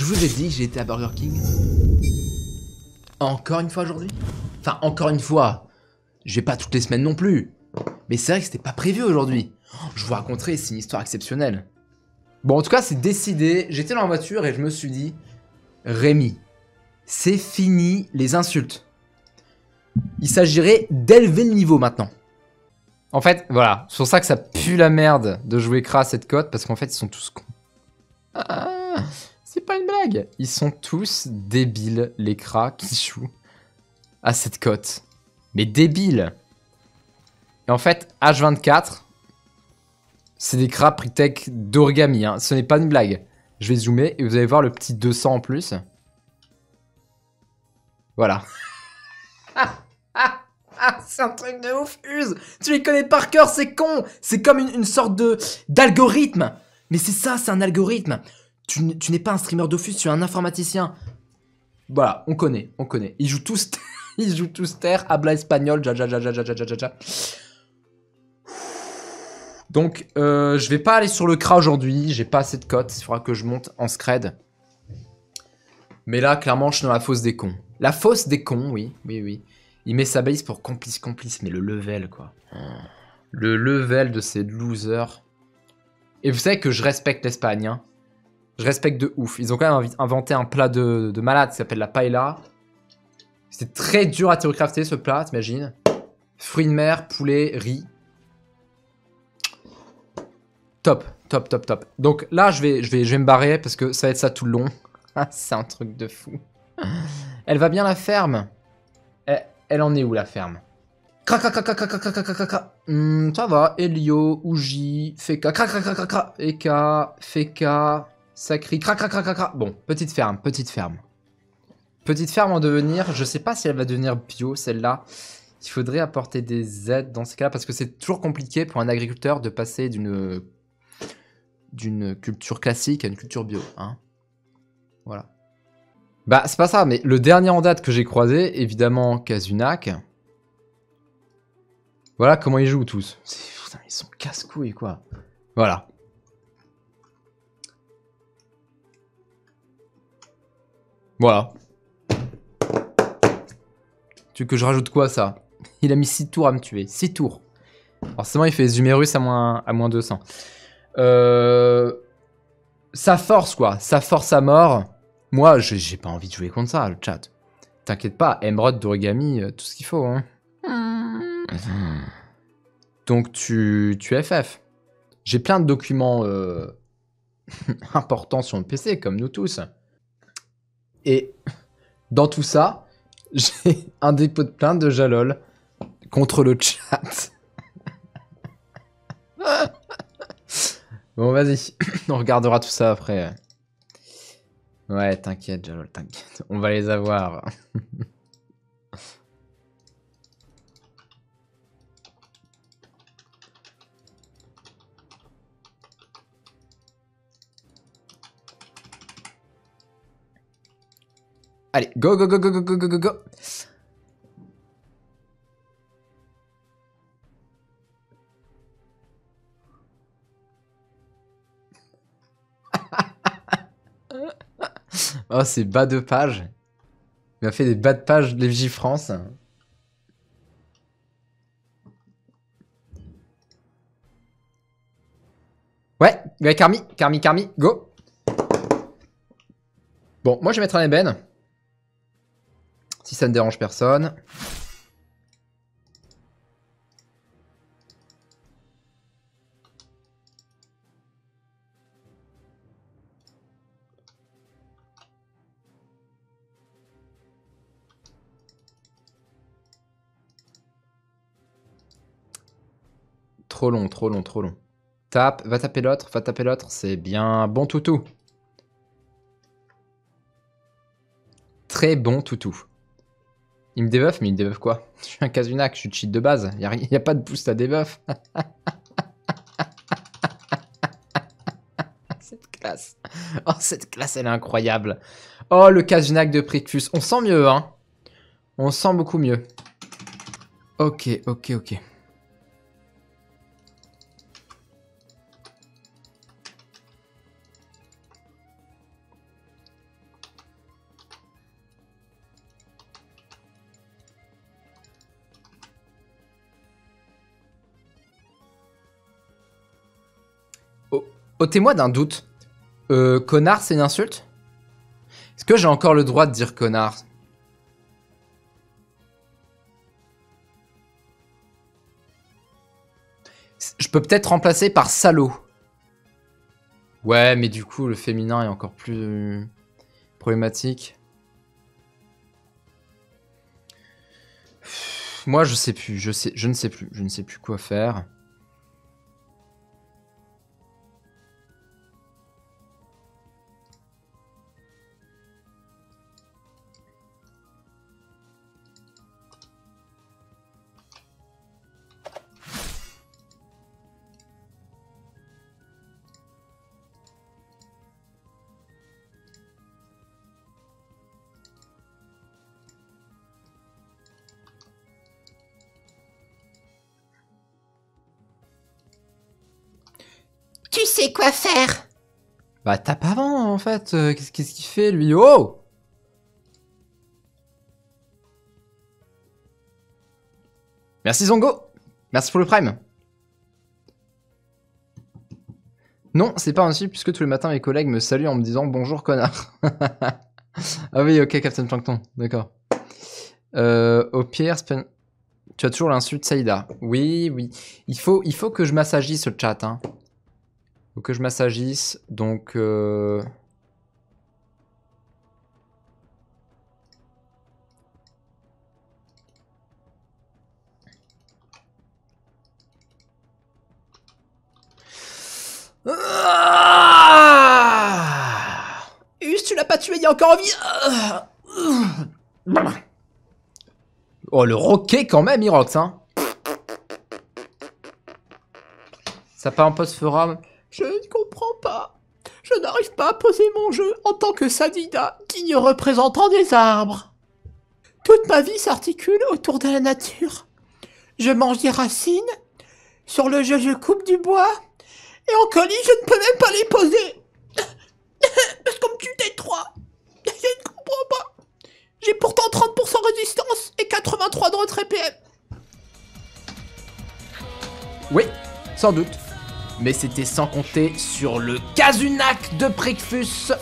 je vous ai dit que j'ai été à Burger King. Encore une fois aujourd'hui? Enfin, encore une fois. Je vais pas toutes les semaines non plus. Mais c'est vrai que c'était pas prévu aujourd'hui. Je vous raconterai, c'est une histoire exceptionnelle. Bon, en tout cas, c'est décidé. J'étais dans la voiture et je me suis dit, Rémi, c'est fini les insultes. Il s'agirait d'élever le niveau maintenant. En fait, voilà, c'est pour ça que ça pue la merde de jouer cras à cette cote, parce qu'en fait, ils sont tous cons. Ah, c'est pas une blague. Ils sont tous débiles, les cras qui jouent à cette cote. Mais débiles. Et en fait, H24, c'est des cras tech d'origami. Hein. Ce n'est pas une blague. Je vais zoomer et vous allez voir le petit 200 en plus. Voilà. C'est un truc de ouf, Use Tu les connais par cœur, c'est con C'est comme une, sorte de d'algorithme Mais c'est ça, c'est un algorithme Tu, n'es pas un streamer Dofus, tu es un informaticien. Voilà, on connaît, on connaît. Ils jouent tous, ils jouent tous terre, habla espagnol, ja ja ja ja ja ja ja. Donc, euh, je vais pas aller sur le CRA aujourd'hui, j'ai pas assez de cotes, il faudra que je monte en scred. Mais là, clairement, je suis dans la fosse des cons. La fosse des cons, oui, oui, oui. Il met sa base pour complice, complice, mais le level, quoi. Le level de ces losers. Et vous savez que je respecte l'Espagne, hein. Je respecte de ouf. Ils ont quand même inventé un plat de, malade qui s'appelle la paella. C'est très dur à théocrafter ce plat, t'imagines Fruits de mer, poulet, riz. Top, top, top, top. Donc là, je vais, je vais, je vais me barrer parce que ça va être ça tout le long. C'est un truc de fou. Elle va bien la ferme? Elle en est où la ferme? Ça va, Elio, Uji, Feka, cra Eka, Feka, Sacri, cra Bon, petite ferme, petite ferme. Petite ferme en devenir, je sais pas si elle va devenir bio celle-là. Il faudrait apporter des aides dans ce cas-là parce que c'est toujours compliqué pour un agriculteur de passer d'une d'une culture classique à une culture bio. Hein. Voilà. Bah, c'est pas ça, mais le dernier en date que j'ai croisé, évidemment, Kazunak. Voilà comment ils jouent tous. Putain, ils sont casse-couilles, quoi. Voilà. Voilà. Tu veux que je rajoute quoi, ça? Il a mis 6 tours à me tuer. 6 tours. Forcément, il fait Zumerus à moins, à moins 200. Euh... Sa force, quoi. Sa force à mort. Moi, j'ai pas envie de jouer contre ça, le chat. T'inquiète pas, Emerald, d'origami, euh, tout ce qu'il faut. Hein. Donc tu, tu FF. J'ai plein de documents euh, importants sur le PC, comme nous tous. Et dans tout ça, j'ai un dépôt de plainte de Jalol contre le chat. bon, vas-y, on regardera tout ça après. Ouais, t'inquiète, Jalol, t'inquiète. On va les avoir. Allez, go, go, go, go, go, go, go, go, go. Oh, c'est bas de page. Il m'a fait des bas de page de l'FJ France. Ouais, ouais, Carmi, Carmi, Carmi, go. Bon, moi je vais mettre un ébène. Si ça ne dérange personne. Trop long, trop long, trop long. Tape, va taper l'autre, va taper l'autre, c'est bien bon toutou. Très bon toutou. Il me debuff, mais il me debuff quoi? Je suis un Kazunak, je suis cheat de base, il n'y a, pas de boost à debuff. cette classe. Oh, cette classe, elle est incroyable. Oh, le Kazunak de Pricfus. On sent mieux, hein On sent beaucoup mieux. Ok, ok, ok. Ôtez-moi d'un doute. Euh, connard, c'est une insulte? Est-ce que j'ai encore le droit de dire connard? Je peux peut-être remplacer par salaud. Ouais, mais du coup, le féminin est encore plus problématique. Moi, je sais plus, je sais, je ne sais plus, je ne sais plus quoi faire. Tu sais quoi faire Bah tape avant en fait, euh, qu'est-ce qu'il fait lui? Oh Merci Zongo Merci pour le prime Non, c'est pas ainsi puisque tous les matins mes collègues me saluent en me disant bonjour connard. ah oui, ok Captain Plankton, d'accord. Euh, au pire, tu as toujours l'insulte Saïda. Oui, oui. Il faut, il faut que je m'assagisse ce chat. Hein. Que je m'assagisse, donc... euh, Ah Us, tu l'as pas tué, il est encore en vie Oh, le roquet quand même, il rock, hein Ça part en post-forum. Je ne comprends pas. Je n'arrive pas à poser mon jeu en tant que Sadida, digne représentant des arbres. Toute ma vie s'articule autour de la nature. Je mange des racines. Sur le jeu, je coupe du bois. Et en colis, je ne peux même pas les poser. Parce qu'on me tue des trois. Je ne comprends pas. J'ai pourtant 30% résistance et 83 de retrait PM. Oui, sans doute. Mais c'était sans compter sur le Kazunak de Precfus.